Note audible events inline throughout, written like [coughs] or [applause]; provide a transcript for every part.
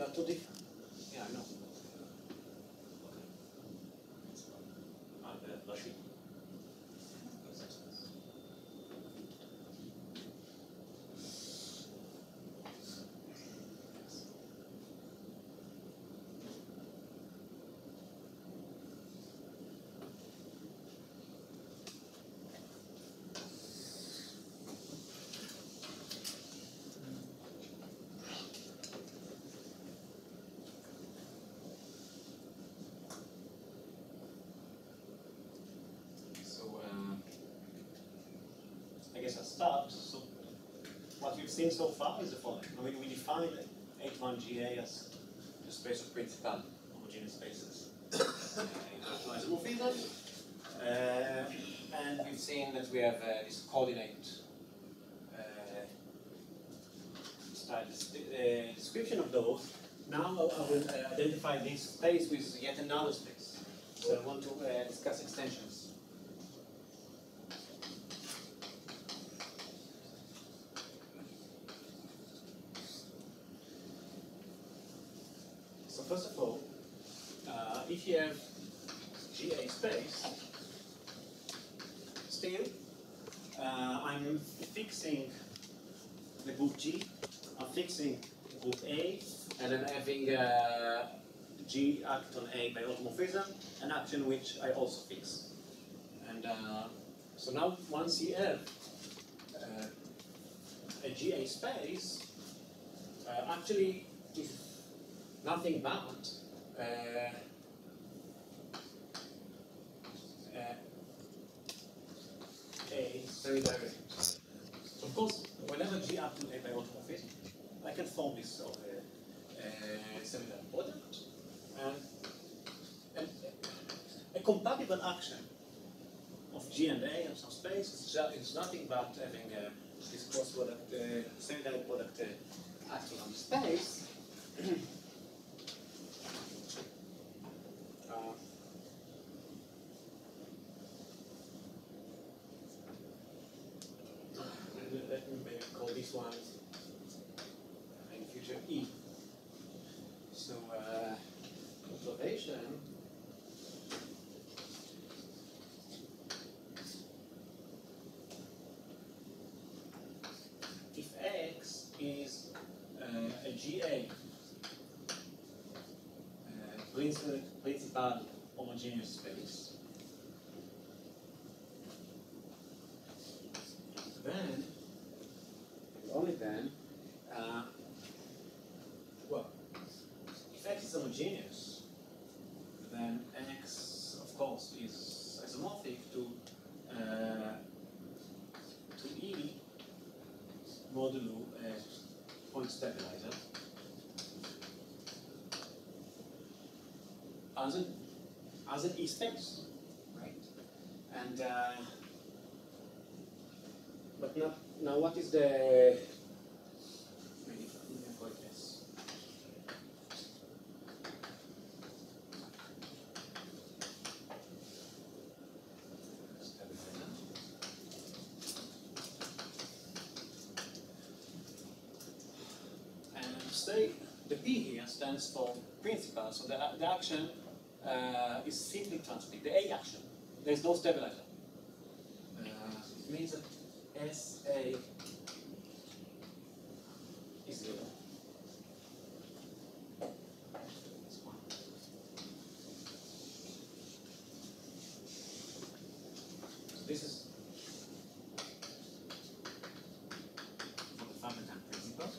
they are two different. Yeah, I know. Uh, uh, Rashid. So, uh, Guess I'll start. So, what we've seen so far is the following. I mean, we define H1GA as the space of principal homogeneous spaces [coughs] uh, in virtual isomorphism. Uh, and we've seen that we have uh, this coordinate uh, style description of those. Now I will uh, identify this space with yet another space. So I want to uh, discuss extensions. So first of all, uh, if you have GA space, still, uh, I'm fixing the group G, I'm fixing group A, and I'm having uh, G act on A by automorphism, an action which I also fix. And uh, so now once you have uh, a GA space, uh, actually if nothing but uh, uh, a semi-direct. So of course, whenever G up to A by automorphism, I can form this of a, a semi-direct product, and, and a compatible action of G and A in some space is, ju- is nothing but having uh, this cross product, uh, semi-direct product uh, acting on the space. [clears throat] Uh, let let me maybe call this one in future E. So uh, observation. If X is uh, a GA principal, principal homogeneous space, then, only then, uh, well, if X is homogeneous, then X, of course, is isomorphic to uh, to E modulo a point stabilizer as an as an E space, right? And uh, but now now what is the it the P here stands for principal, so the, the action uh, is simply transitive, the A action. There's no stabilizer. Uh, it means that SA is zero. So this is for the fundamental principle.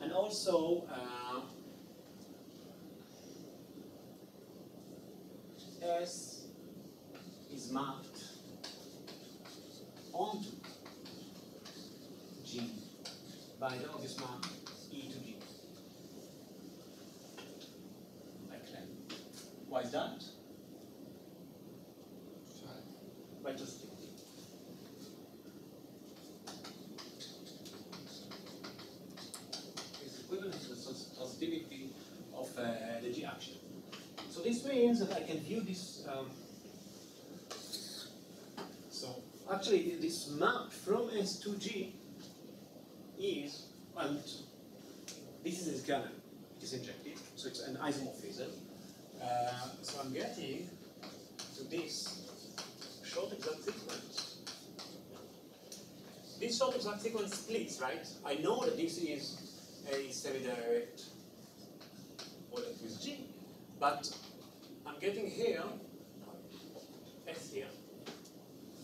And also, uh, S is mapped onto G by the map E to G. Like that. Why is that? By just thinking. is equivalent to the positivity of uh, the G action. So this means that I can view this. Um, so actually, this map from S to G is, and this is kernel. It is injected, so it's an isomorphism. Uh, so I'm getting to this short exact sequence. This short exact sequence splits, right? I know that this is a semi-direct product with G, but I'm getting here, S here,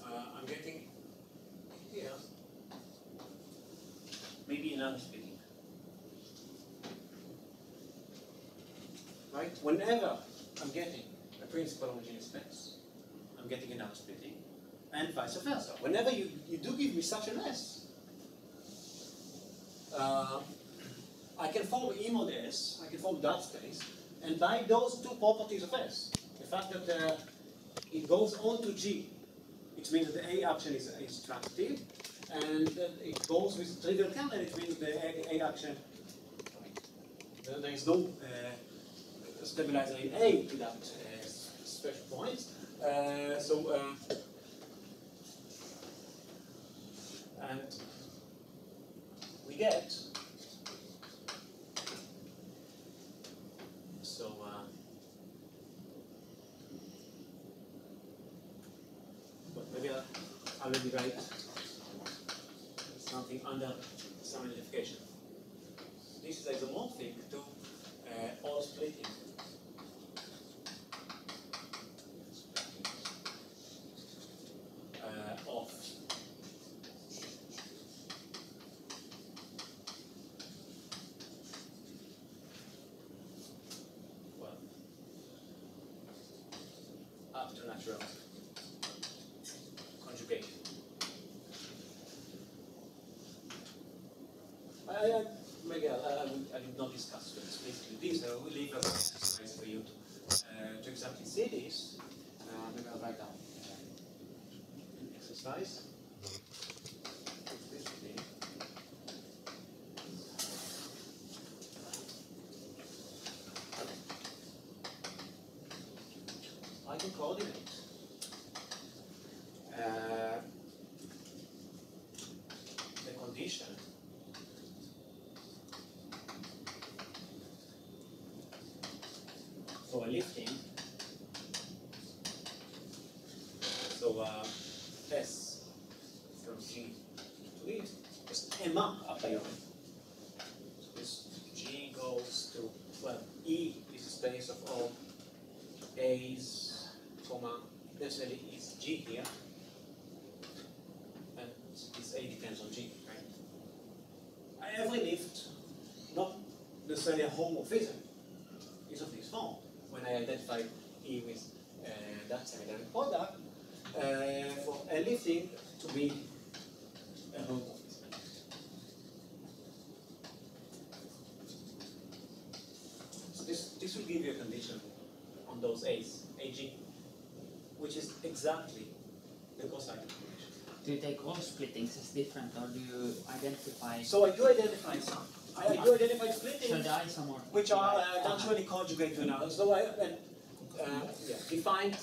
uh, I'm getting here, another splitting. Right? Whenever I'm getting a principal homogeneous space, I'm getting another splitting, and vice versa. Whenever you, you do give me such an S, uh, I can form E mod S, I can form dot space, and by those two properties of S, the fact that uh, it goes on to G, it means that the A action is, is transitive, and that it goes with trivial kernel, it means the A, A action, there there is no uh, stabilizer in A without uh, special points. Uh, so, uh, and we get so uh, but maybe I'll, I'll maybe write something under some identification. This is isomorphic to uh, all splitting. Uh, of well, up to natural conjugation. I, I, maybe I, will, I will not discuss explicitly this. I will leave a exercise for you to, uh, to exactly see this. Uh, I'll write down an exercise. Explicitly. I can coordinate uh, the condition for a lifting. So uh, S from G to E is M up a priori. So this G goes to, well, E is a space of all A's, comma, necessarily is G here. And this A depends on G, right? Every lift, not necessarily a homomorphism, is of this form. When I identify E with uh, that semi-direct product, uh, for a lifting to be a homomorphism. So this, this will give you a condition on those A's, AG, which is exactly the cocycle condition. Do you take all splittings as different or do you identify So I do identify some. I I do identify so splittings which are uh, naturally conjugate to another. So I and, uh, yeah, defined.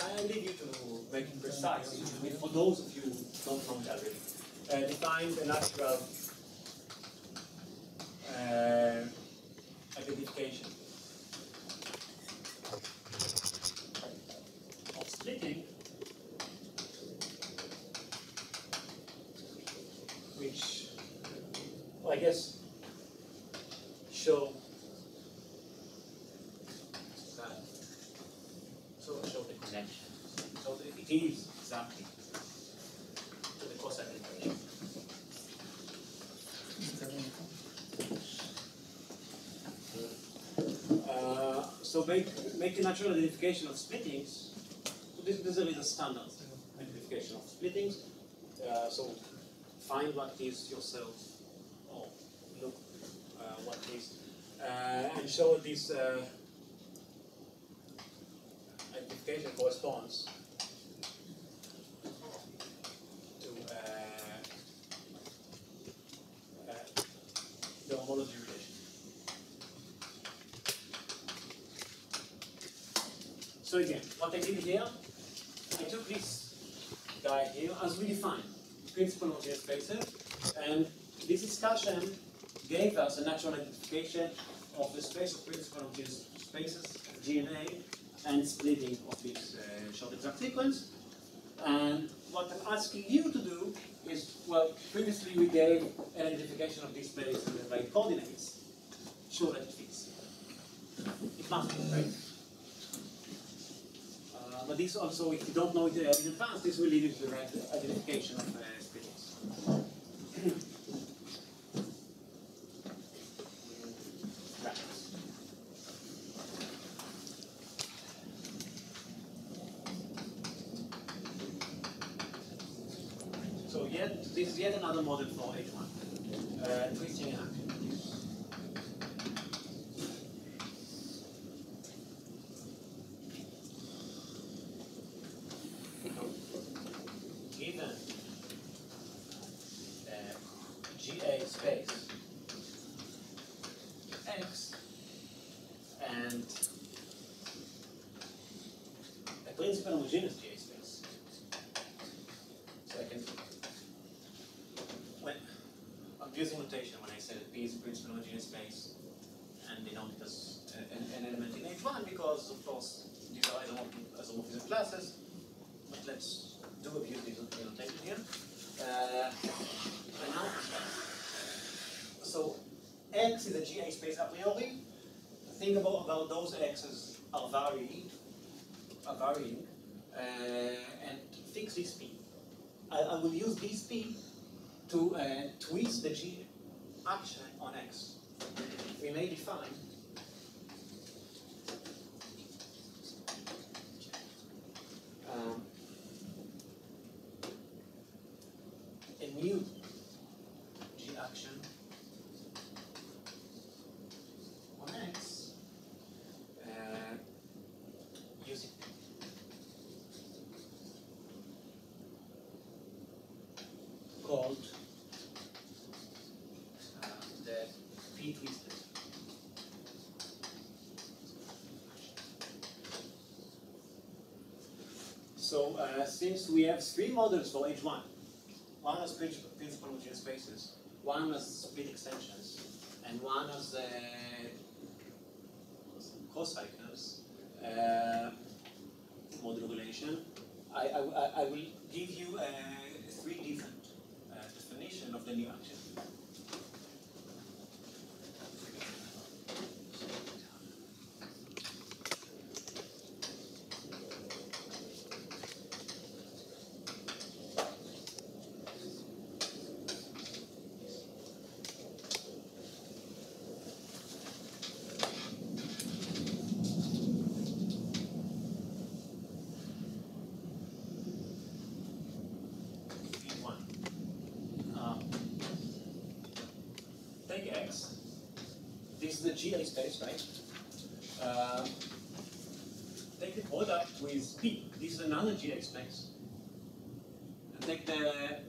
I leave you to make it precise. I mean, for those of you who don't know that really, uh, defined a natural uh, identification of splitting, which well, I guess show that so show the connection. So that it is exactly to the cocycle equation. Uh, so make a natural identification of splittings. So this, this is a standard identification of splittings. Uh, so find what is yourself, or look uh, what is, uh, and show this uh, identification corresponds to uh, uh, the homology relation. So what I did here, I took this guy here as we defined principal homogeneous spaces, and this discussion gave us a natural identification of the space of principal of these spaces, G and splitting of this uh, short exact sequence. And what I'm asking you to do is, well, previously we gave an identification of this space by coordinates. Show that it fits. It must be, right? This also, if you don't know it in advance, this will lead you to the right identification of uh. Right. So yet, this is yet another model for H1. Uh, twisting in action. Given uh, GA space X and a principal homogeneous GA space. So I can when I'm using notation when I say that P is a principal homogeneous space and denote it as an, an element in H1 because of course these are isomorphism classes. But let's do abuse this notation here. Uh, now, so X is a GA space a priori. Think about, about those X's are varying, are varying, uh, and fix this P. I, I will use this P to twist the G action on X. We may define um, a new G action on X uh, using called uh, the P twisted. So uh, since we have three models for H1, one has principal, principal spaces, one has split extensions, and one has uh, cross uh, model relation. I, I, I- I will give you uh, three different uh, definition of the new action. X. This is the GA space, right? Uh, take the product with P. This is another GA space. And take the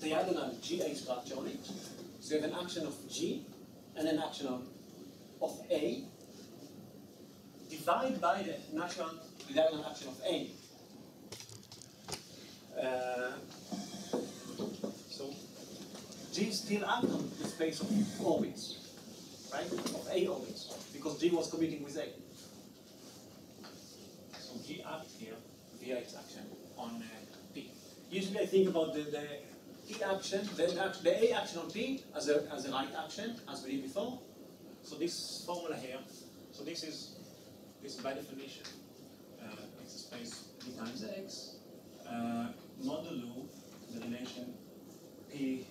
diagonal GA structure on it. So you have an action of G and an action of, of A. Divide by the natural the diagonal action of A. Uh, so G still act on the space of orbits, right? Of A orbits, because G was commuting with A. So G acts here via its action on uh, P. Usually I think about the, the P action, the, the A action on P as a, as a right action, as we did before. So this formula here, so this is, this is by definition, uh, it's a space P times X, uh, modulo the relation P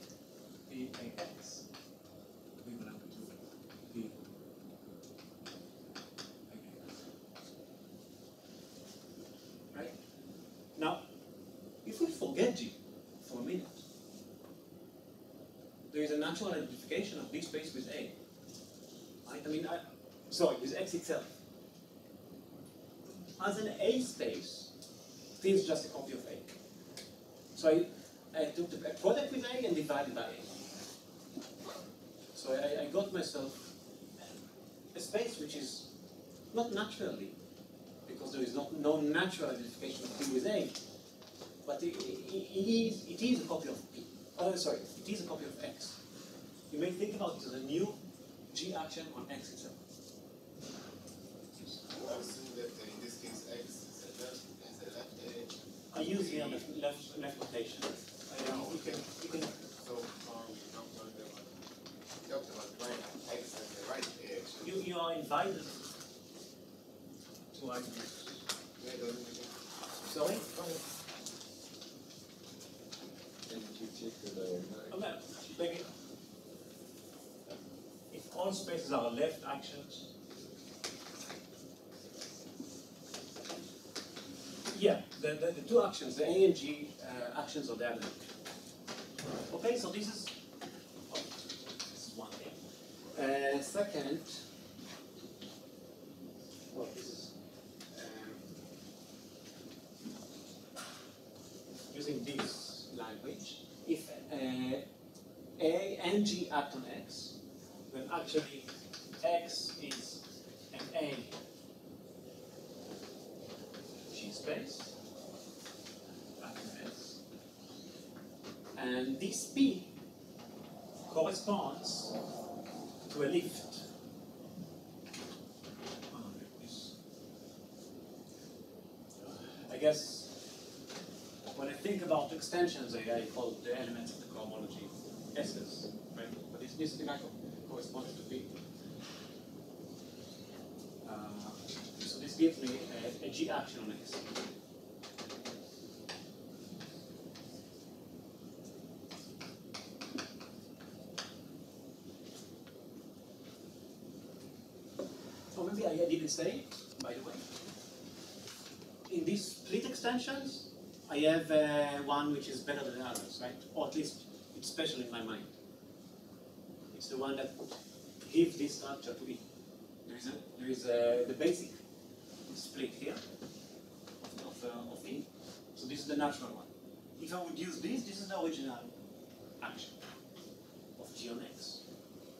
A X equivalent to P A X. Right? Now, if we forget G for a minute, there is a natural identification of this space with A. I mean, I, sorry, with X itself. As an A space, P is just a copy of A. So I, I took the product with A and divided by A. So I, I got myself a space which is not naturally, because there is not, no natural identification of P with A, but it, it, it, is, it is a copy of P. Oh, sorry, it is a copy of X. you may think about it as a new G action on X itself. I assume that in this case X is a left, is a left edge. I use here the left left notation. Uh, you can you can So far we don't talk about, we talked about right, X as the right edge. you you are invited to argue. Wait, doesn't make sense. Sorry? Didn't you check the diagonal? Okay, maybe. All spaces are left actions. Yeah, the, the, the two actions, the A and G uh, actions are diagonal. Okay, so this is, oh, this is one thing. Uh, second, well, this is um, using this language. If uh, A and G act on X, then actually X is an A G space. And this P corresponds to a lift. I guess when I think about extensions, I, I call the elements of the cohomology S's, right? But this, this is the guy corresponds to P. Uh, so this gives me a, a G action on X. Or maybe I didn't say, by the way. In these split extensions, I have uh, one which is better than others, right? Or at least it's special in my mind. It's the one that gives this structure to it. There is a, there is a, the basic split here of, uh, of E. So this is the natural one. If I would use this, this is the original action of G on X.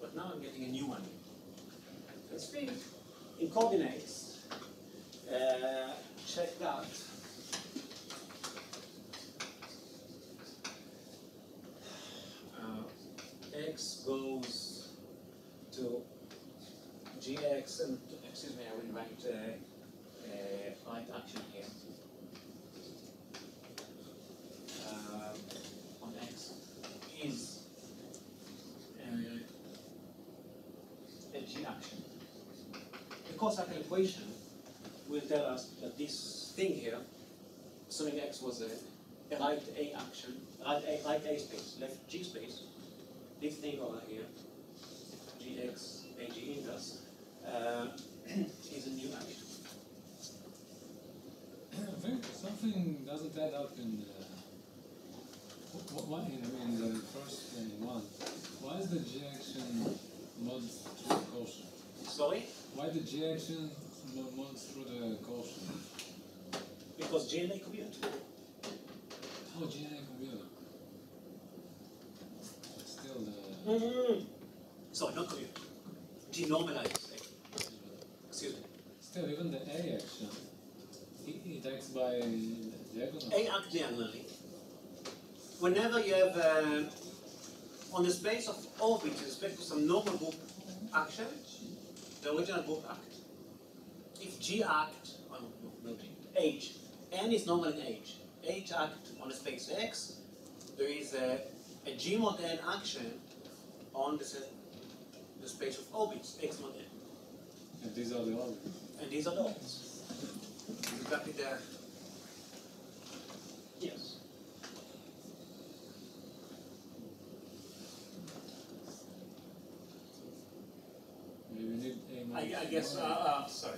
But now I'm getting a new one. Let's see in coordinates. Uh, check that. Uh, x goes to gx and excuse me, I will write uh, right action here. On x is uh, a g action. The equation will tell us that this thing here, assuming x was a, a right A action, right A, right A space, left G space, this thing over here, Gx, inverse, uh, [clears throat] is a new action. [clears throat] I think something doesn't add up in the, wh- wh- in, in the first uh, one. Why is the G action mod through the quotient? Sorry? Why the G action mo- mod through the quotient? Because G and A commute. Oh, G and A computer. But Mm-hmm. Sorry, not commute. G normalizes Excuse me. Still, even the A action, it, it acts by diagonal. A act diagonally. Whenever you have uh, on the space of orbit with respect to some normal group action, the original group act. If G act on no, no H, N is normal in H. H act on the space X, there is a, a G mod N action on the, s- the space of orbits, X mod N. And these are the orbits. And these are the orbits. Exactly the Yes. Maybe we need A I, I guess, uh, uh, sorry.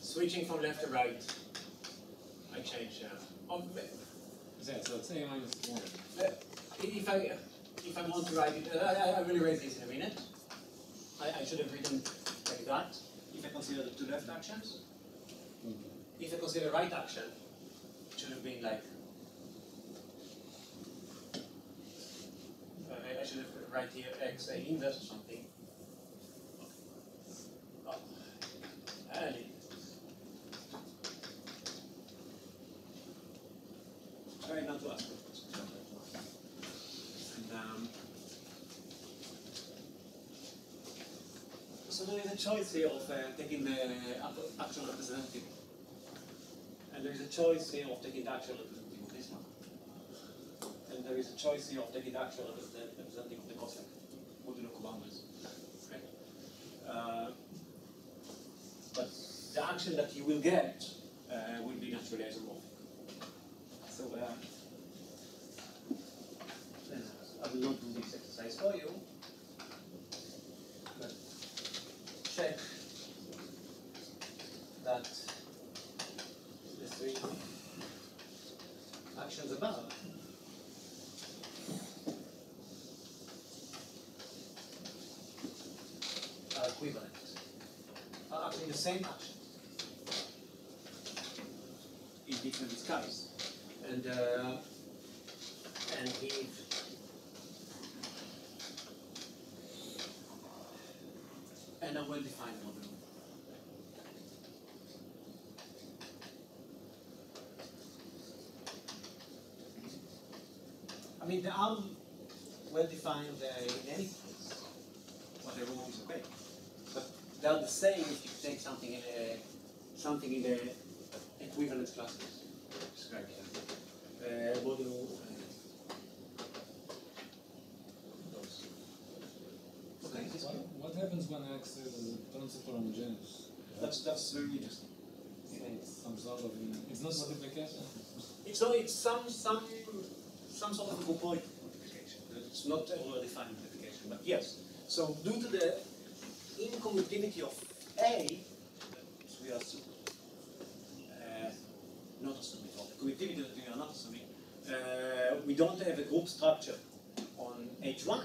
Switching from left to right, I change, uh, um, Yeah, so it's A minus one. uh, if I, if I want to write it, uh, I, I will erase this in a minute. I, I should have written like that, if I consider the two left actions. Mhm. If I consider right action, it should have been like, uh, I- I should have write here x a inverse or something. Oh, I'll leave it. Try not to ask questions. And, um, So there is a choice here of uh, taking the up- actual representative. And there is a choice here of taking the actual representative of this one. And there is a choice here of taking the actual represent- representative of the cocycle, modulo boundaries. Okay? Uh, but the action that you will get uh, will be naturally isomorphic. So uh, I will not do this exercise for you. But check that the three actions above are equivalent, are actually the same action in different skies. And uh, and give and a well-defined model. I mean, they are well-defined uh, in any case. Whatever is okay. But they are the same if you take something in a something in the equivalence classes. Described here. Uh, modulo, uh. Okay, What, one. what happens when X is a principal homogeneous? That's that's very interesting. Some sort of, it's not multiplication. It's not, it's some some some sort of groupoid multiplication. It's not a well defined multiplication, but yes. So due to the incommutivity of A, that we are assu- uh, not assuming, or the commutativity that we are not assuming, uh, we don't have a group structure on H1,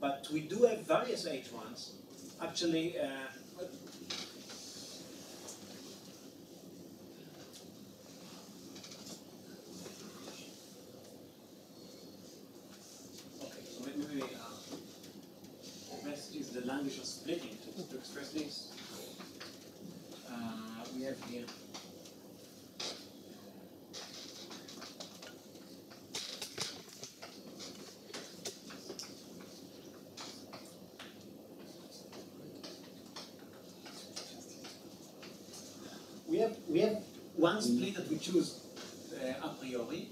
but we do have various H1s. Actually, uh, Okay, so may- maybe uh, best is the language of splitting to, to express this. Uh, we have here. We have we have one split that we choose uh, a priori,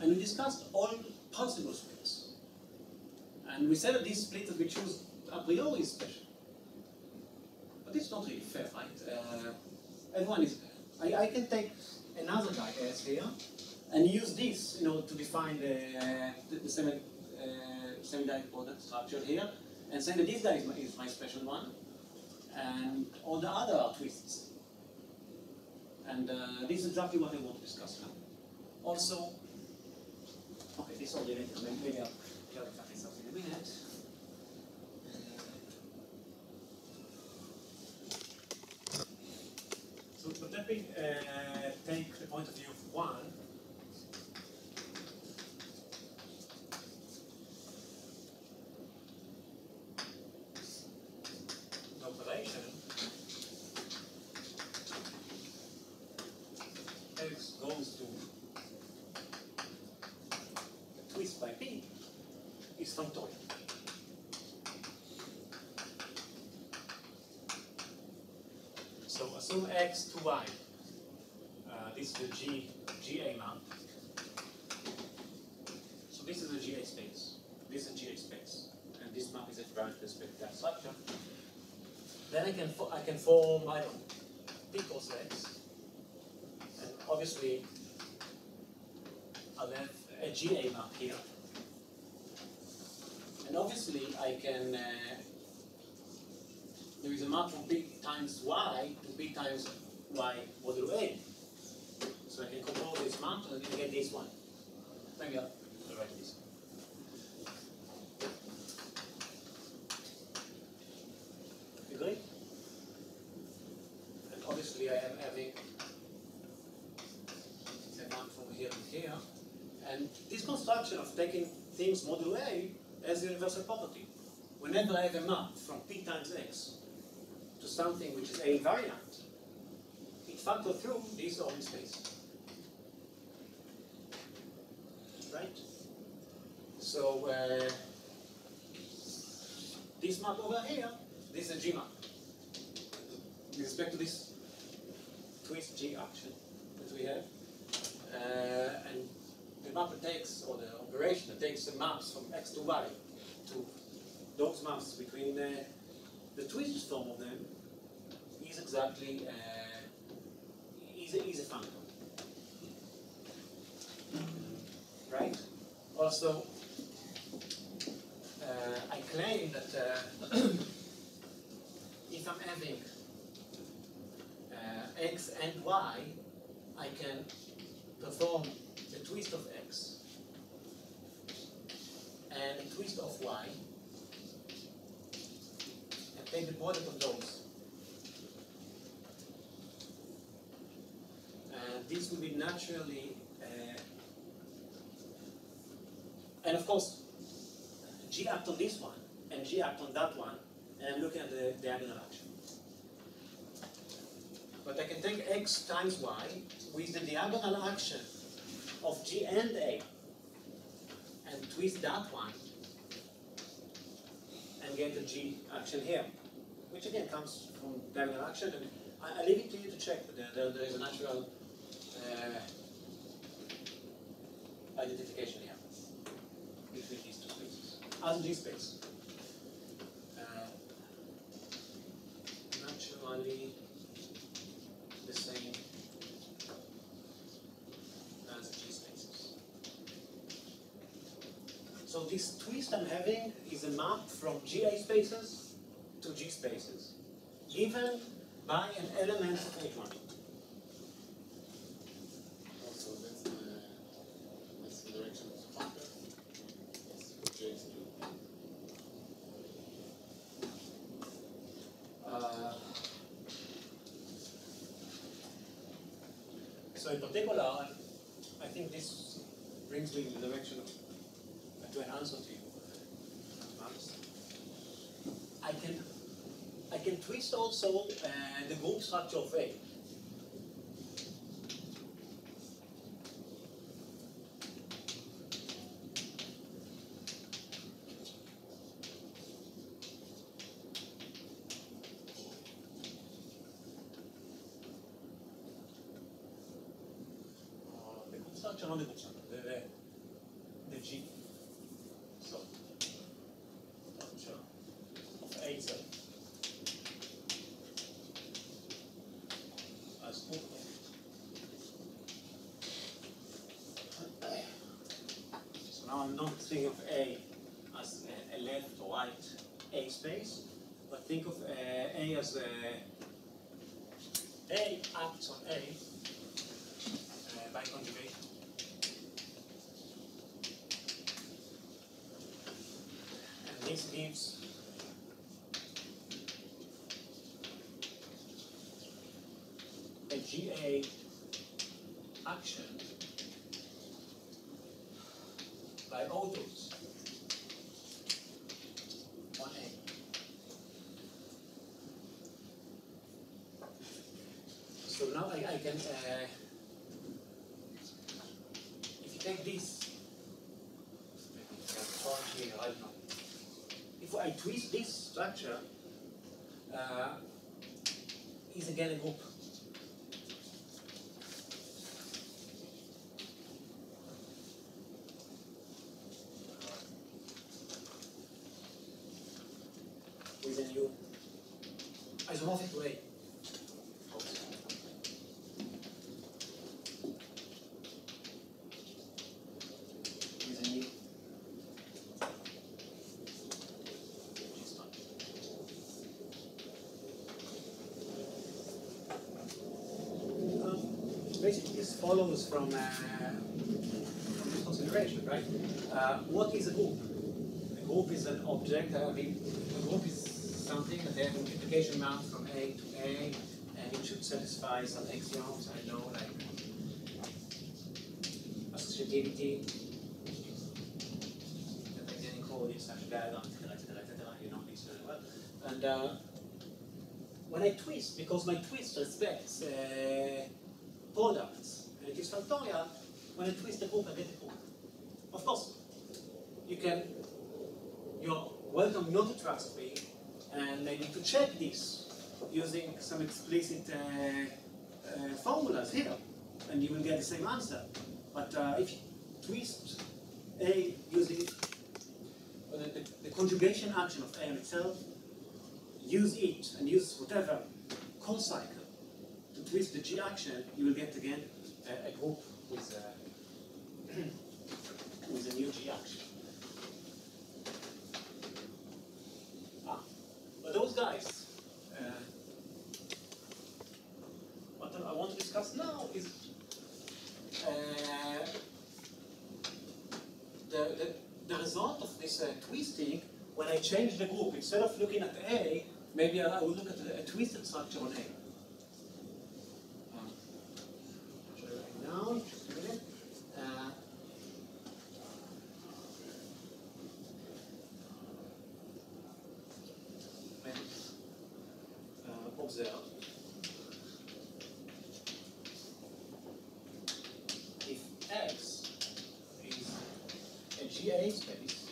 and we discussed all possible splits. And we said that this split that we choose a priori is special. But it's not really fair, right? Uh, everyone is. I, I can take another S here and use this, you know, to define the, uh, the, the semi, uh, product structure here, and say that this guy is my, is my special one, and all the other are twists. And uh, this is exactly what I want to discuss now. Also, okay, this all later. Maybe, I'll clarify myself in a minute. So, but let me uh, take the point of view of one. The operation x goes to twist by p is functorial. So assume x to y. Uh, this is the G GA map. So this is the GA space. This is a GA space, and this map is a branch respect that structure. Then I can I can form I don't p cos x, and obviously I'll have a GA map here. And obviously I can, uh, there is a map from p times y times y modulo a. So I can compose this map and I get this one. Maybe I'll write this. Agree? And obviously I am having a map from here to here. And this construction of taking things modulo A as universal property. Whenever I have a map from P times X something which is A invariant, it factor through this open space. Right? So uh, this map over here this is a G map. With respect to this twist G action that we have, uh, and the mapper takes, or the operation that takes the maps from X to Y to those maps between uh, the twisted form of them is exactly uh, is, a, is a functor. Right? Also, uh, I claim that uh, [clears throat] if I'm having uh, x and y, I can perform the twist of x and a twist of y and take the product of those. And this will be naturally, uh, and of course, G act on this one and G act on that one, and I'm looking at the diagonal action. But I can take x times y with the diagonal action of G and A and twist that one and get the G action here, which again comes from diagonal action. And I, I leave it to you to check that there, there, there is a natural uh, identification here between these two spaces as G space. Uh, naturally the same as G spaces. So this twist I'm having is a map from GA spaces to G spaces, given by an element of H1. Also, that's the, that's the direction of the functor. That's what Jake's doing. Uh, so in particular, I think this brings me in the direction of to an answer to you. Max. I can I can twist also uh, the group structure of A. Uh, the group structure, not the group structure, the, the, the G. So, structure of A itself. As group So now I'm not thinking of A as a, a left or right A space, but think of uh, A as a A acts on A uh, by conjugation. And this gives a GA action by autos on A. So now I, I can, uh, if you take this, here, I don't know. If I twist this structure, uh, is again a group. With a new isomorphic way. With a new G structure. Um, basically, this follows from, uh, this consideration, right? Uh, what is a group? A group is an object. I mean, a group is something that has multiplication mount from A to A, and it should satisfy some axioms. I know, like associativity, that identity coordinates, diagram, etc., etc., etc. You know this very well. And uh, when I twist, because my twist respects uh, products, it is functorial, when I twist the group, I get a group. Of course, you can, you're welcome not to trust me and I need to check this using some explicit uh, uh, formulas here, and you will get the same answer. But uh, if you twist A using uh, the, the conjugation action of A on itself, use it and use whatever cycle to twist the G action, you will get again a, a group with a, [clears throat] with a new G action. Ah, but those guys, uh, what I want to discuss now is uh, the, the, the result of this uh, twisting when I change the group. Instead of looking at A, maybe I, I will look at a, a twisted structure on A. Um, should I write it down? Just a minute. Uh, maybe, uh, observe. If X is a GA space,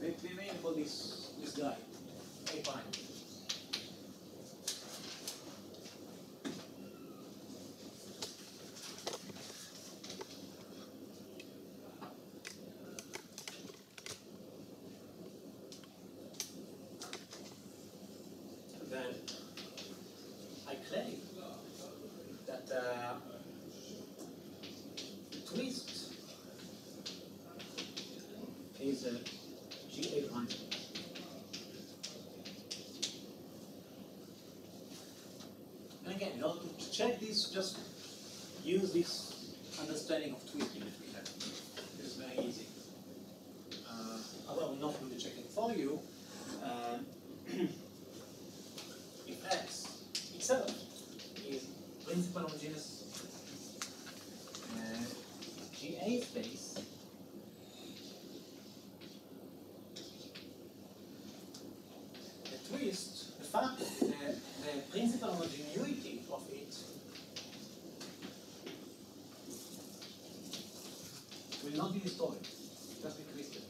we, we may call this this guy A prime. Then I claim that uh, twist is a GA prime. And again, in order to check this, just use this understanding of twisting that we have. This is very easy. Uh, I will not do the checking for you. Um, if X itself is principal homogeneous uh, GA space, the twist, the fact, the, the principal homogeneity of it will not be destroyed, just be twisted.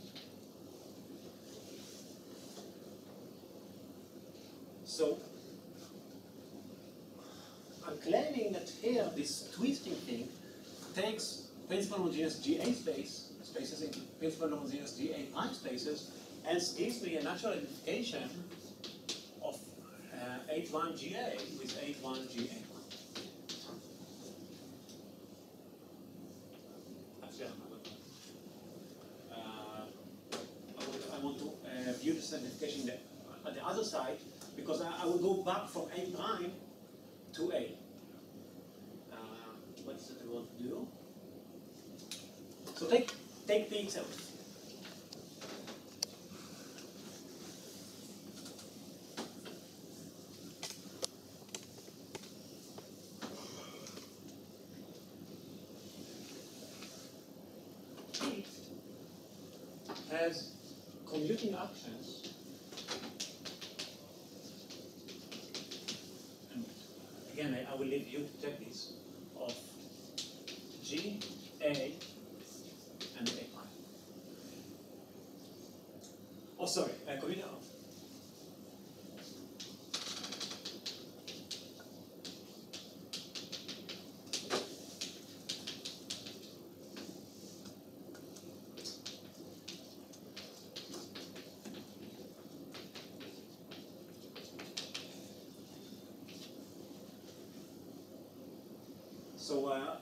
So, I'm claiming that here this twisting thing takes principal homogeneous GA space, spaces into principal homogeneous GA prime spaces, and gives me a natural identification of uh, H1 GA with H1 GA. Uh, I want, to uh, view this identification at the other side because I, I will go back from A prime to A. Uh, what is it I want to do? So take take P itself. P has commuting actions and again I, I will leave you to take this of G, A, and A prime. Oh sorry, uh, commuting So uh,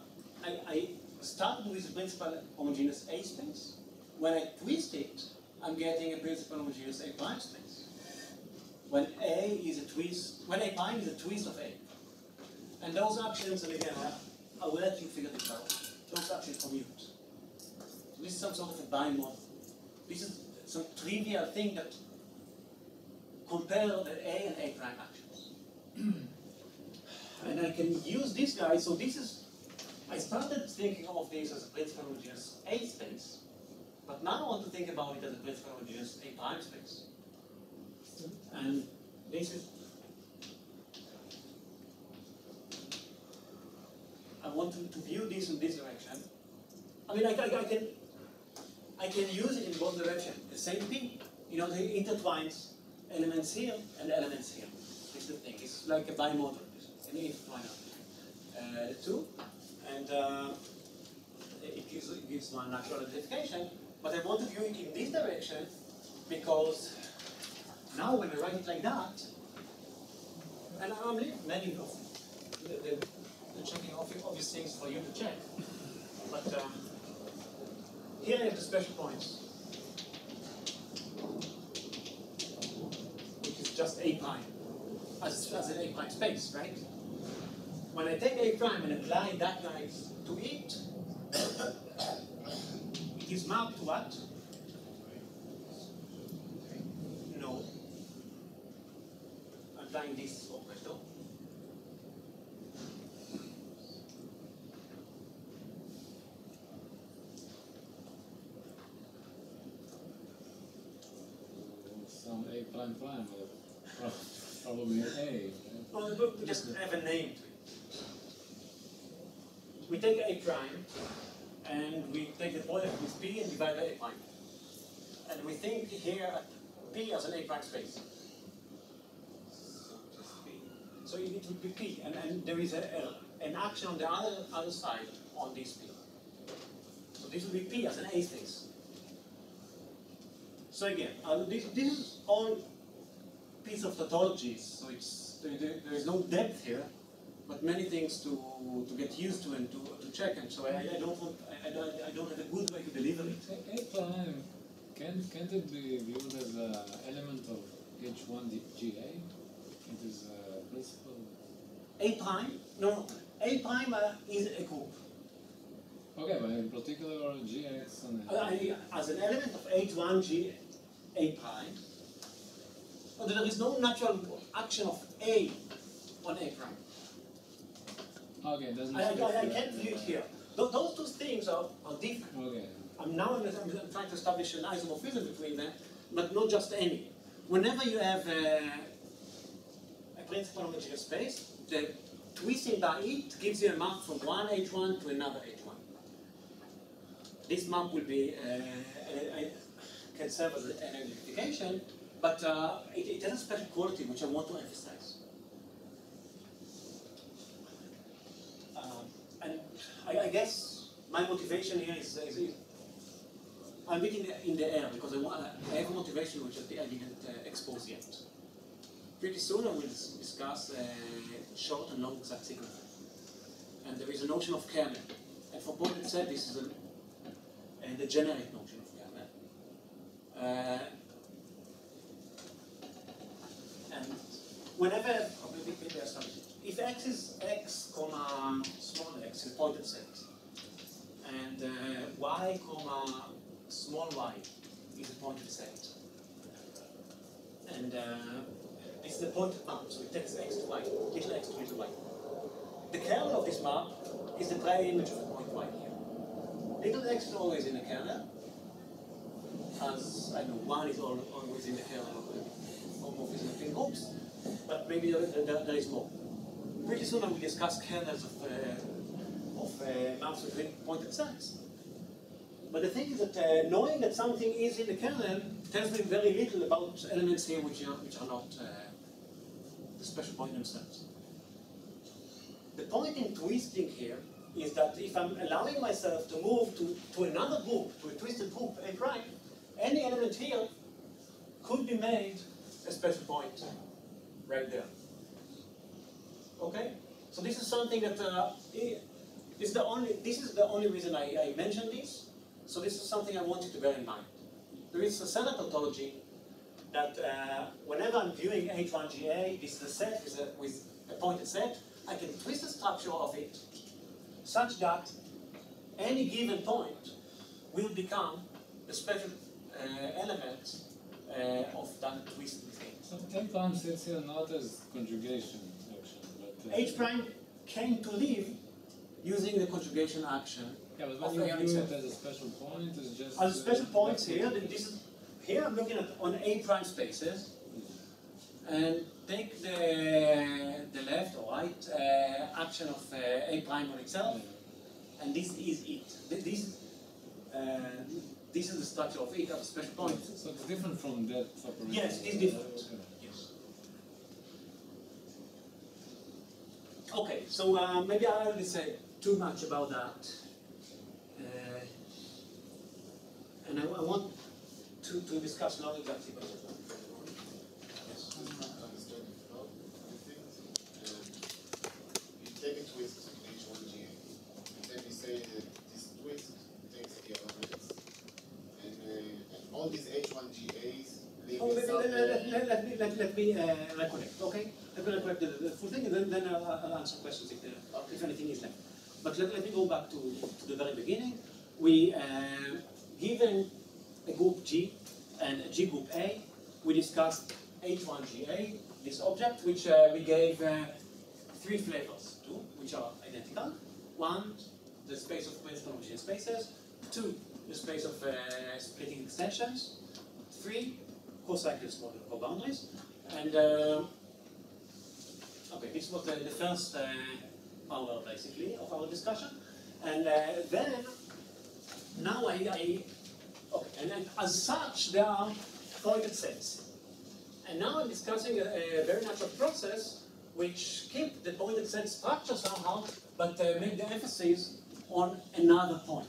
I, I started with a principal homogeneous A space. When I twist it, I'm getting a principal homogeneous A prime space. When A is a twist, when A prime is a twist of A. And those actions, and again, I, will let you figure this out. Those actions commute. So this is some sort of a bimodule. This is some trivial thing that compare the A and A prime actions. and I can use this guy, so this is, I started thinking of this as a principal homogeneous A space, but now I want to think about it as a principal homogeneous A prime space. And this is, I want to, to view this in this direction. I mean, I, I, I can, I can use it in both directions. The same P. You know, it intertwines elements here and elements here. It's the thing. It's like a bimodule. An intertwiner. Uh, two. And uh, it gives, it gives one natural identification. But I want to view it in this direction because now when I write it like that, and I'm leaving many of the, the, the checking obvious things for you to check. But um, here I have the special points, which is just A prime, as, as an A prime space, right? When I take A prime and apply that line to it, is mapped to what? No. Applying this operator. Some A prime prime, probably A. Well, we just have a name to it. We take A prime and we take the product with P and divide by A. And we think here P as an A space. So. So it would be P, and, there is a, a- an action on the other, other side on this P. So this will be P as an A space. So again, uh, this, this is all piece of tautologies, so it's, there, there, there is no depth here, but many things to, to get used to and to, to check, and so I, I don't want, I, don't, I don't have a good way to deliver it. A A prime, can, can't it be viewed as an element of H1 GA? It is a principal. A prime, no, A prime uh, is a group. Okay, but in particular GX and Uh, I, as an element of H1 G A prime, but there is no natural action of A on A prime. Okay, it doesn't. I, I, I can't view it here. Tho- Those two things are, are different. Okay. I'm now I'm, I'm trying to establish an isomorphism between them, but not just any. Whenever you have a, a principal homogeneous space, the twisting by it gives you a map from one H1 to another H1. This map will be uh, a- a- can serve as an identification, but uh, it, it has a special quality which I want to emphasize. Um, and I, I guess my motivation here is, is, is I'm in the, air because I, want, I have a motivation which I, I didn't uh, expose yet. Pretty soon I will discuss uh, short and long exact sequences. And there is a notion of kernel. And for point set, this is a, a degenerate notion of kernel. Uh, and whenever, oh, maybe, maybe I start. If x is x comma small x is pointed set, and uh, comma small y is a pointed set, and uh, this is the pointed map, so it takes x to y, little x to little y. The kernel of this map is the preimage of the point y here. Little x is always in the kernel, as I know one is al- always in the kernel of homomorphism groups, but maybe there, there, there is more. Pretty soon I will discuss kernels of, uh, of uh, maps between pointed sets. But the thing is that uh, knowing that something is in the kernel tells me very little about elements here which are, which are not uh, the special point themselves. The point in twisting here is that if I'm allowing myself to move to, to another group, to a twisted group, A prime, any element here could be made a special point right there. Okay? So this is something that uh, is the only this is the only reason I, I mentioned this. So this is something I want you to bear in mind. There is a set of tautology that uh, whenever I'm viewing H1GA, this is a set with a, with a pointed set, I can twist the structure of it such that any given point will become the special uh, element uh, of that twisted thing. So A prime sits here not as conjugation action, but. uh, H prime came to live using the conjugation action Yeah, but you ionic view set. it as a special point, it's just. As special uh, points that's here, then this is here I'm looking at on A prime spaces and take the the left or right uh, action of uh, A prime on itself, and this is it. This uh, this is the structure of it, of a special point. So it's different from that operation? Yes, it's different. Yes. Okay, so uh, maybe I already said too much about that. Uh, and I, I want to, to discuss now exactly about that. Yes. I think, um, you take a twist in H1GA, and then say that this twist takes the elements, and, uh, and all these H1GAs leave Oh, let, let, let, uh, let, let me, let, let me uh, recollect, okay? Let me recollect the, the full thing, and then, then I'll, I'll answer questions if, there, if anything is left. But let, let me go back to, to the very beginning. We, uh, given a group G and a G group A, we discussed H1GA, this object, which uh, we gave uh, three flavors to, which are identical. One, the space of principal homogeneous spaces. Two, the space of uh, splitting extensions. Three, co-cycles model co-boundaries. And uh, okay, this was the, the first uh, hour basically of our discussion. And uh, then now I, I okay, and then as such there are pointed sets. And now I'm discussing a, a very natural process which keep the pointed set structure somehow, but uh, make the emphasis on another point.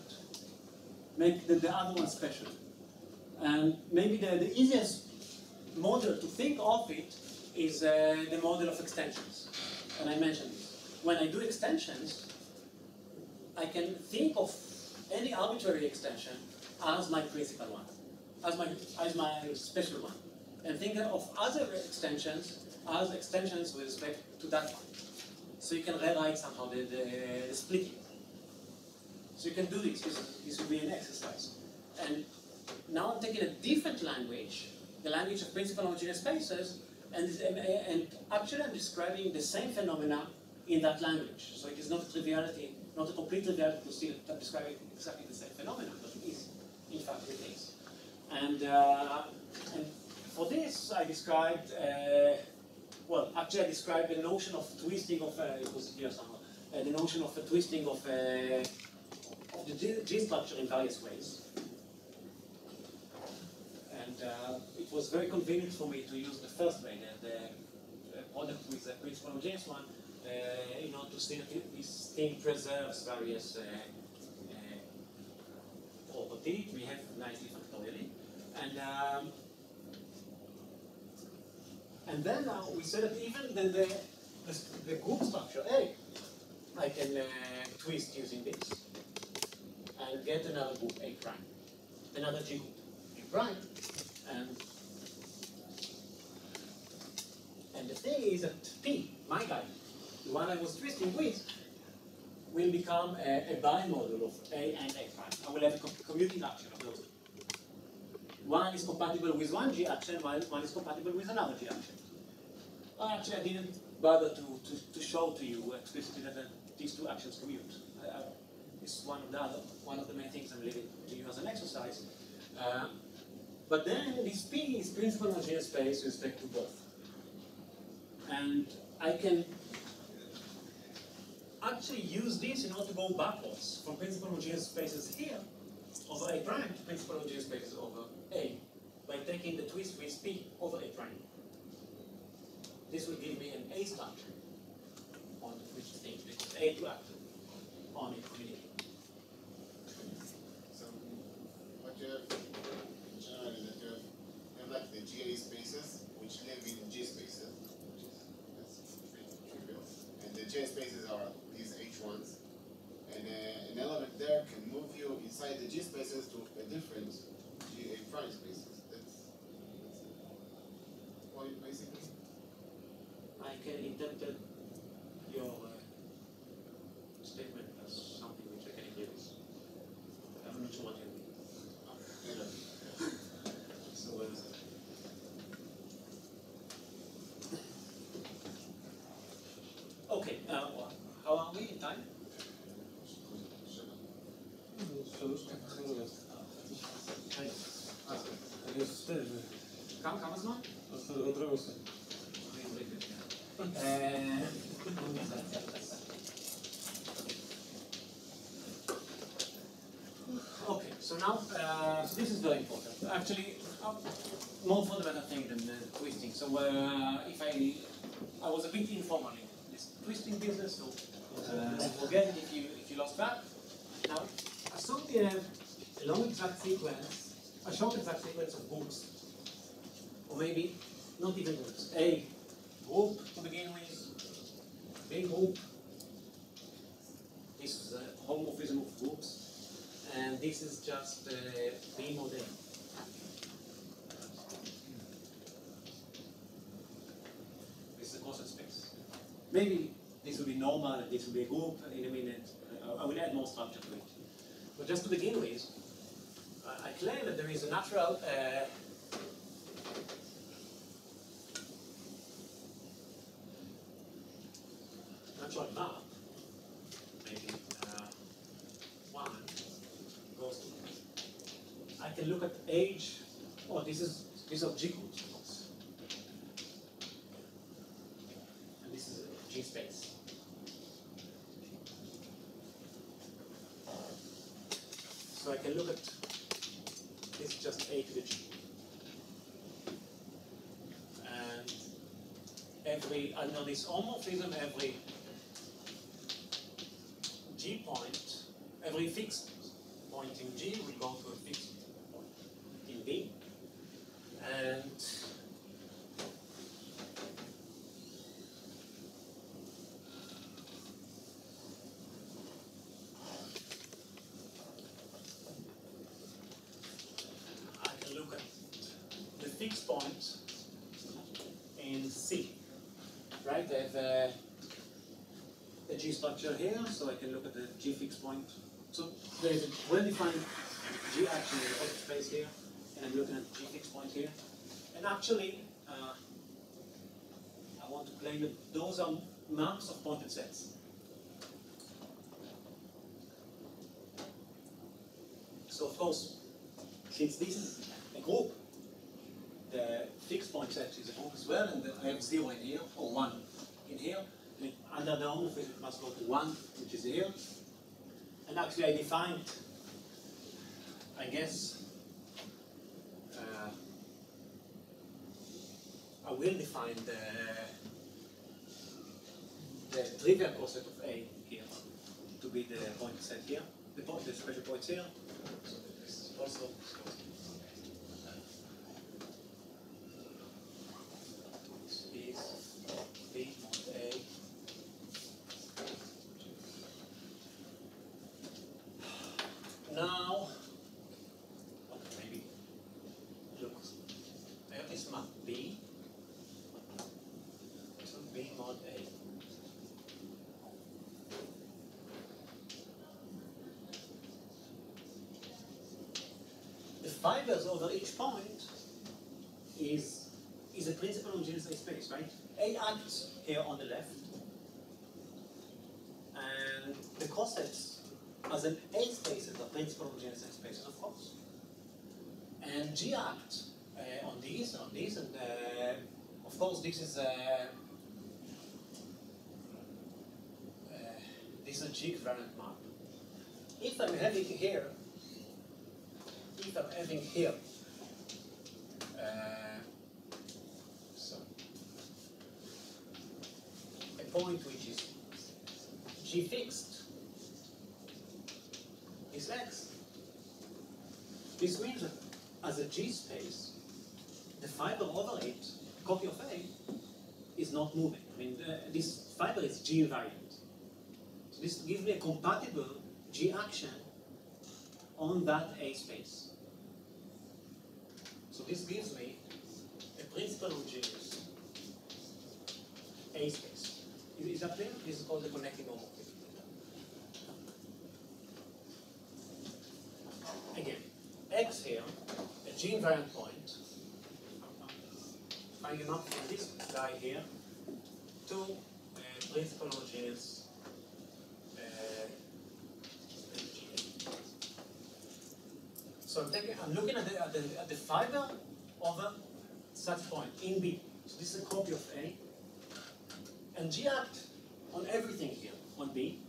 Make the, the other one special. And maybe the, the easiest model to think of it is uh, the model of extensions. And I mentioned this. When I do extensions, I can think of any arbitrary extension as my principal one, as my, as my special one. And think of other extensions as extensions with respect to that one. So you can rewrite somehow the, the, the splitting. So you can do this. this. This will be an exercise. And now I'm taking a different language, the language of principal homogeneous spaces, and, and, and actually I'm describing the same phenomena in that language. So it is not a triviality, not a complete triviality to still describing exactly the same phenomenon, but it is, in fact, the case. And, uh, and for this, I described, uh, well, actually I described the notion of twisting of, uh, it was here somewhere, uh, the notion of a twisting of, uh, of the G, G structure in various ways. And uh, it was very convenient for me to use the first way, the, the product with the homogeneous one, uh, in order to see that this thing preserves various uh, uh, property. We have nicely functorially. And um, and then we said that even the, the, the, the group structure A, I can uh, twist using this and get another group A prime, another G group A prime, and and the thing is that P, my guy, the one I was twisting with, will become a, a bimodule of A and A prime. I will have a commuting action of those. One is compatible with one G action, while one is compatible with another G action. Uh, Actually, I didn't bother to, to, to show to you explicitly that uh, these two actions commute. I, I, it's one of the other, one of the main things I'm leaving to you as an exercise. Uh, but then this P is principal homogeneous space with respect to both. And I can actually use this in order to go backwards from principal homogeneous spaces here over A prime to principal homogeneous spaces over A by taking the twist with P over A prime. This will give me an A structure on which thing, because A to act on it really. So, what you have in general is that you have, you have like the GA spaces, which live in G spaces, which is that's pretty trivial. And the J spaces are these H1s. And uh, an element there can inside the G spaces to a different GA prime spaces. That's, that's point basically. I can interpret Eh, okay, so now, uh, so this is very important. Actually, uh, more fundamental thing than the twisting. So uh, if I, I was a bit informal in this twisting business, so uh, forget if you, if you lost that. Now, assume you have a long exact sequence, a short exact sequence of books or maybe not even groups. A group to begin with, B group. This is a homomorphism of groups, and this is just uh, B mod A. This is a constant space. Maybe this will be normal and this will be a group in a minute. I will add more structure to it. But just to begin with, I I claim that there is a natural uh, maybe uh, one goes to. I can look at age. Oh, this is these are G of course. And this is G space. So I can look at this just A to the G. And every under this homomorphism, every G point, every fixed point in G will go to a fixed point in B. And I can look at the fixed point in C. Right? I have uh, a G structure here, so I can look at the G fixed point. So there is a well-defined G action in the vector space here, and I'm looking at G fixed point here. And actually, uh, I want to claim that those are maps of pointed sets. So of course, since this is a group, the fixed point set is a group as well, and I have zero in here, or one in here. And under the homomorphism, it must go to one, which is here. And actually, I defined, I guess, uh, I will define the the trivial coset of A here to be the point set here, the point, the special points here. So this is also is B mod A. Now, okay, maybe look, I have this map B to B mod A. The fibers over each point is is a principal homogeneous A space, right? A acts here on the left, and the cosets as an A spaces are principal homogeneous A spaces, of course. And G acts uh, on these, on these, and uh, of course this is uh, uh, this is a G variant map. If I'm having here, here, uh, so a point which is G fixed is X. This means that as a G space, the fiber over it, copy of A, is not moving. I mean, this fiber is G invariant. So this gives me a compatible G action on that A space. So this gives me a principal homogeneous A space. Is, is that clear? This is called the connecting homomorphism. Again, X here, a G invariant point, finding up from this guy here to a principal homogeneous uh, GA. So I'm, taking, I'm looking at the, at, the, at the fiber over such point in B. So this is a copy of A. And G act on everything here on B.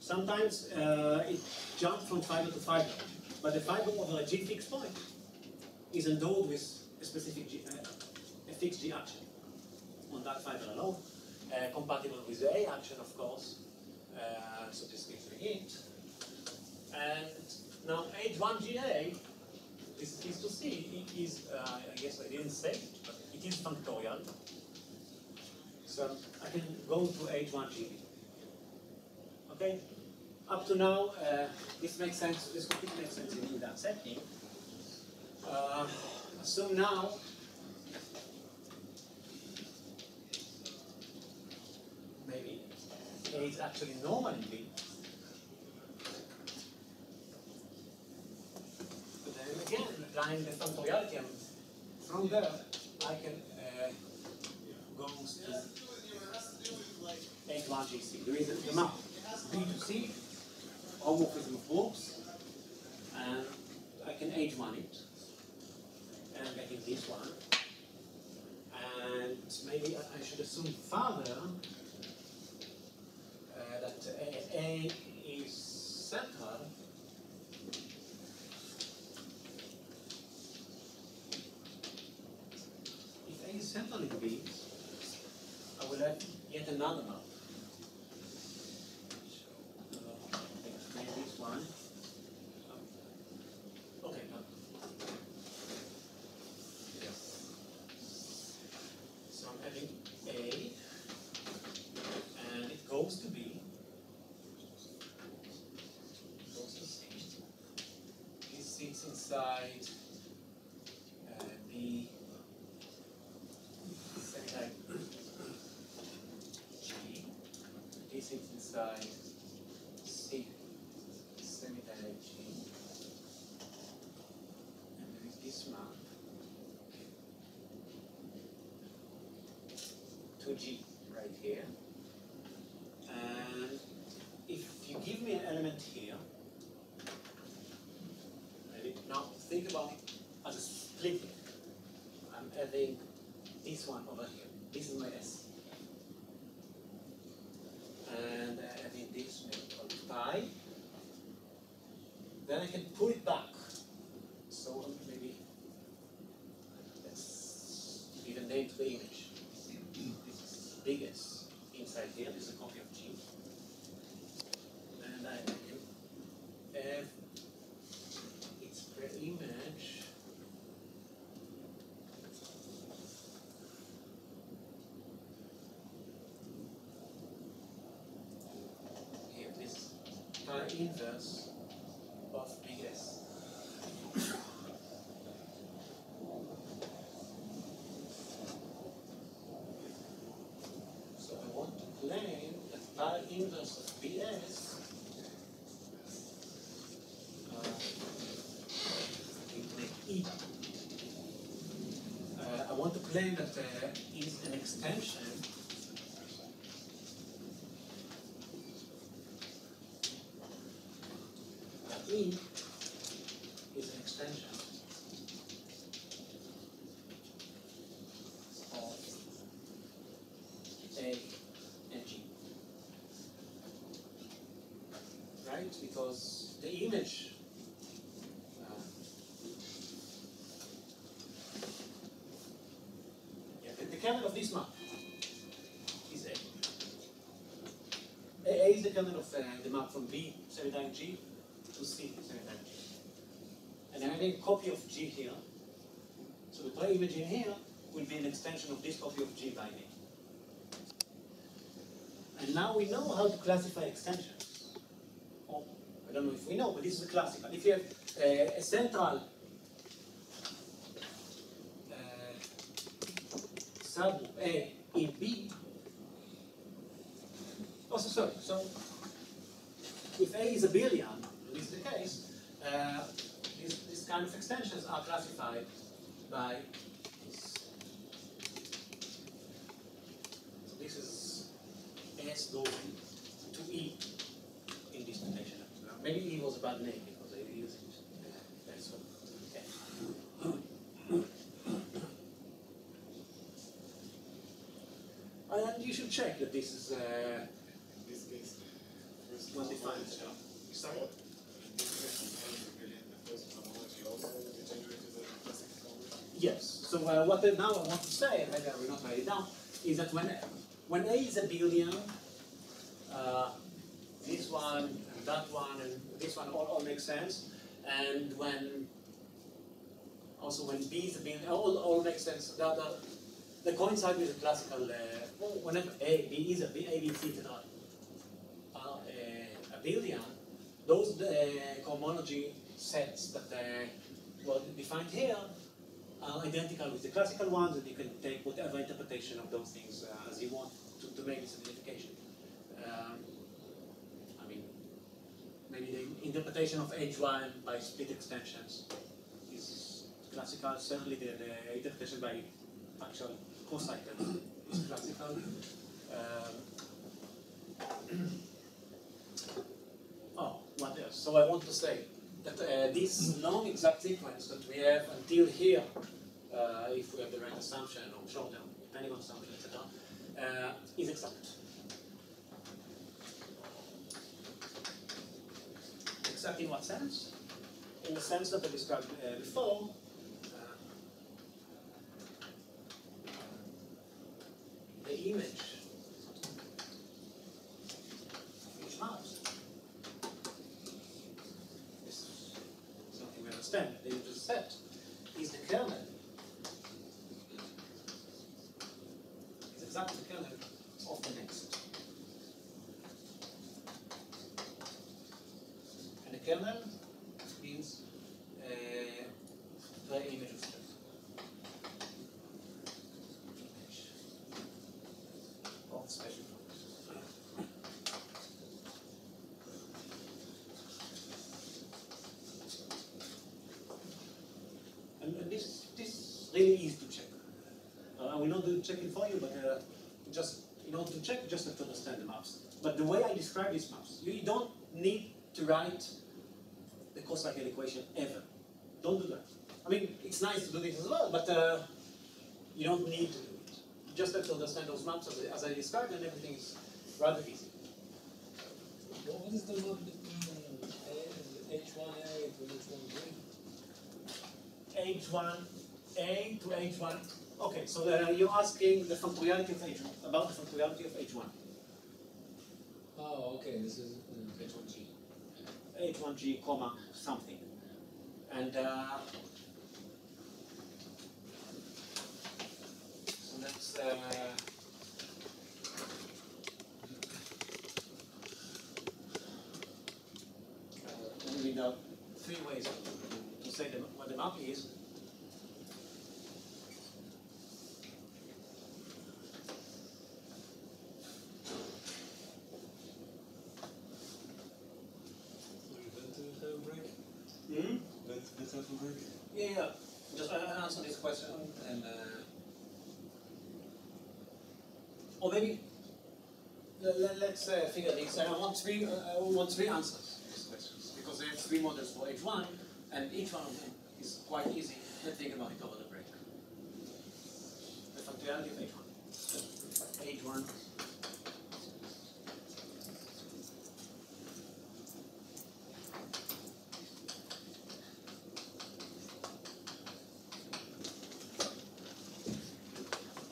Sometimes uh, it jumps from fiber to fiber. but the fiber over a G fixed point is endowed with a specific G, uh, a fixed G action on that fiber alone, uh, compatible with the A action, of course. Uh, so this gives me hint. And now H1GA is, is to see, it is, uh, I guess I didn't say it, but it is functorial. So I can go to H1GB. Okay? Up to now, uh, this makes sense, this completely makes sense in that setting. Uh, so now, maybe A is actually normal in B. But then applying the functoriality, and from there, I can uh, go to H1GC. There is a, the map B to C, homomorphism of groups, and I can H1 it, and I'm getting this one. And maybe I I should assume further uh, that A, A is central. If A is central in B, I will have yet another map. Uh, maybe this one. Okay. So I'm having A, and it goes to B. Goes to. This sits inside uh, B. Semi G. This inside C. Semi G. And there is this map. to G right here. And if you give me an element here, now think about it as a splitting. I'm having this one over here. This is my S. And uh, having this maybe called pi. Then I can pull it back. So maybe let's give a name to the image this is biggest inside here, this is a copy of G. And I can have its preimage. Here, this inverse of big S. So I want to claim that pi inverse of BS uh. Uh, I want to claim that there is an extension that E is an extension of A and G. Because the image uh, yeah, the, the of this map is A. A, is the kernel of uh, the map from B semi G to C semi G. And I'm having a copy of G here. So the preimage in here will be an extension of this copy of G by A. And now we know how to classify extensions. I don't know if we know, but this is a classical. If you have uh, a central uh, subgroup A in B, also sorry, so if A is abelian, and this is the case, uh, these, these kind of extensions are classified by this. So this is S going to E. Maybe he was a bad name because he is that's. Okay. And you should check that this is uh, this case first Yes. So uh, what I now I want to say, maybe I will not write it down, is that when when A is abelian, uh, this one that one and this one all, all make sense. And when also when B is abelian, all, all make sense. That, the, they coincide with the classical. Uh, whenever A, B is a B, A, B, C are, are uh, abelian, those uh, cohomology sets that uh, were defined here are identical with the classical ones, and you can take whatever interpretation of those things uh, as you want to, to make this identification. Um, I mean, maybe the interpretation of H1 by split extensions is classical. Certainly, the, the interpretation by actual cocycle is classical. Um, [clears throat] oh, what else? So I want to say that uh, this non-exact sequence that we have until here, uh, if we have the right assumption or short term, depending on assumption, etc., uh, is exact. Exact in what sense? In the sense that I described uh, before. uh, the image which maps is something we understand. The image set is the kernel. It's exactly the kernel of the next. And the kernel means uh, the image of set. Image of special functions. And, and this really easy to check. Uh, I will not do checking for you, but uh, just in order to check, just have to understand the maps. But the way I describe these maps, you, don't need to write the cocycle equation ever. Don't do that. I mean, it's nice to do this as well, but uh, you don't need to do it. You just have to understand those maps as, I- as I described, and everything is rather easy. What is the map between A, H1A to H1B? H1A to H1. Okay, so uh, you're asking the functoriality of H1, about the functoriality of H1. Oh, okay, this is uh, H1G. H1G, comma, something. And uh, so that's uh, uh, three ways to say the, what the map is. Vent to have a break? Hmm? Vent, let's have a break. Yeah, yeah. Just uh, answer this question and. Uh, or maybe let, us uh, figure this. I want three. Uh, I want three answers to these questions because there are three models for each one, and each one of them is quite easy. Let's think about it over the break. The functoriality of H1. H1.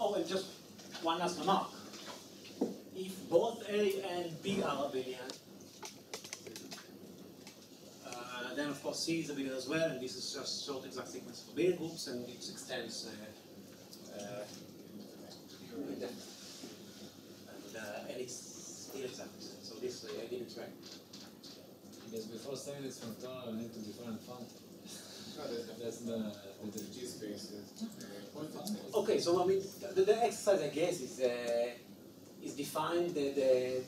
Oh, and just one last remark. If both A and B are abelian, uh, then of course C is abelian as well, and this is just short exact sequence for abelian groups, and it extends uh, uh, indefinitely. And, uh, and it's still exact. So this uh, I didn't try. Because before saying it's functorial, I need to define a [laughs] font. That's the, the, the G spaces. Uh, Okay, so I mean, the, the exercise I guess is uh, is define the, the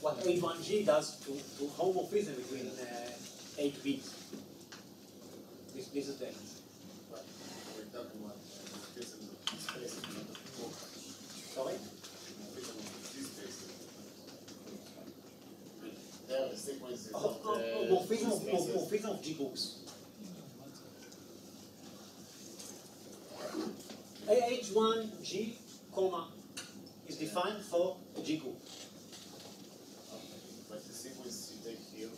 what H1G does to, to homomorphism between uh, eight bits. This, this is the full. Sorry? There are sequences of of, G spaces. morphism of G groups. AH1G, comma, is defined for a G group. But the sequence you take here,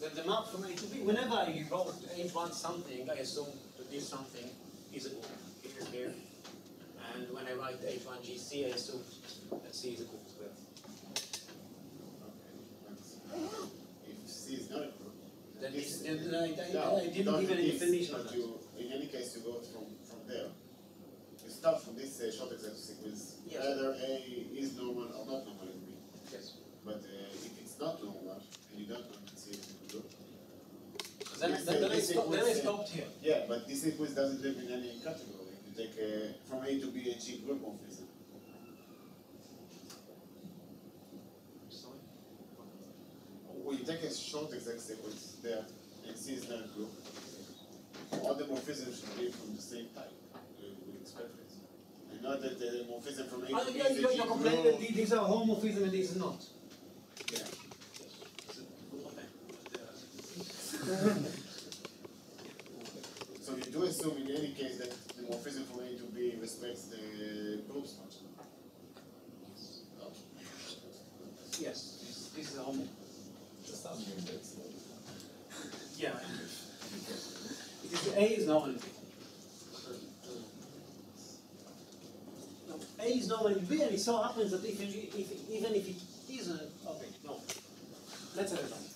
The, the map from A to B, whenever I wrote H1 something, I assume that this something is a group. It is there. And when I write H one G C, I assume that C is a group as well. Okay, if C is not a group, Then this- then I, I, No, I didn't give any definition of but that. you, in any case, you go from, from there. You start from this uh, short exact sequence, Yes. either A is normal or not normal in B. Yes. But uh, if it's not normal, and you don't want to see it in the group, Then, then, uh, then I stopped, then I uh, stopped here. yeah, but this sequence doesn't live in any category. You take a, from A to B a G group morphism. Sorry? We take a short exact sequence there and C is not a group, all the morphisms should be from the same type. We, we expect it. And not that the morphism from A Oh, to B yeah, you're, you're complaining that these are homomorphism and these are not. Yeah. So you do assume in any case that the morphism from A to B respects the group's function. Oh. Yes, this, this is a homo. Just stop doing this. Yeah. It is, A is normal in B. No, A is normal in B and it so happens that if, you- if, even if it isn't, okay, no. Let's have a look.